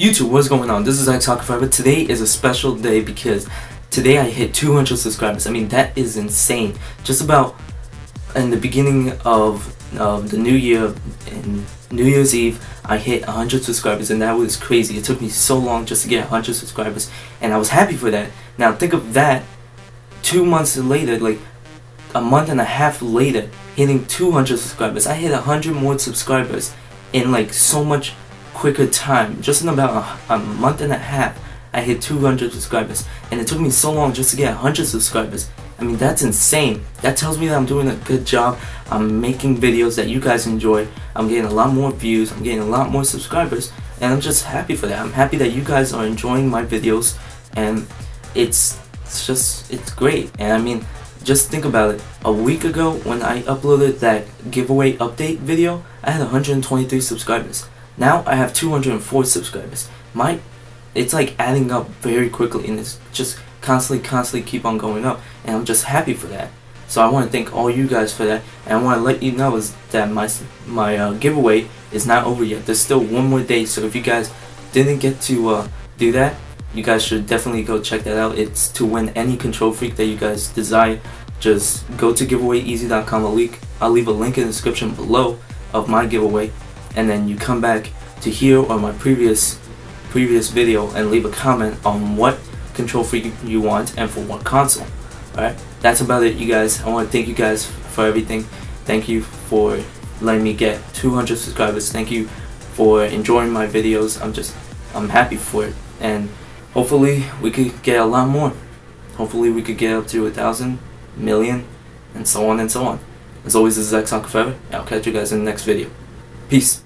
YouTube, what's going on? This is Soccer Forever. Today is a special day because today I hit 200 subscribers. I mean, that is insane. Just about in the beginning of the new year, in New Year's Eve, I hit 100 subscribers, and that was crazy. It took me so long just to get 100 subscribers, and I was happy for that. Now, think of that two months later, like a month and a half later, hitting 200 subscribers. I hit 100 more subscribers in like so much quicker time. Just in about a, a month and a half, I hit 200 subscribers. And it took me so long just to get 100 subscribers. I mean, that's insane. That tells me that I'm doing a good job. I'm making videos that you guys enjoy. I'm getting a lot more views. I'm getting a lot more subscribers. And I'm just happy for that. I'm happy that you guys are enjoying my videos. And it's, it's just, it's great. And I mean, just think about it. A week ago, when I uploaded that giveaway update video, I had 123 subscribers. Now I have 204 subscribers. My, it's like adding up very quickly and it's just constantly, constantly keep on going up. And I'm just happy for that. So I want to thank all you guys for that. And I want to let you know is that my, my uh, giveaway is not over yet. There's still one more day. So if you guys didn't get to uh, do that, you guys should definitely go check that out. It's to win any Kontrol Freek that you guys desire. Just go to giveawayeasy.com. I'll, I'll leave a link in the description below of my giveaway and then you come back to here or my previous previous video and leave a comment on what Kontrol Freek you want and for what console. Alright, that's about it you guys. I want to thank you guys for everything. Thank you for letting me get 200 subscribers. Thank you for enjoying my videos. I'm just, I'm happy for it. And hopefully we could get a lot more. Hopefully we could get up to a thousand, million, and so on and so on. As always, this is X Forever. I'll catch you guys in the next video. Peace.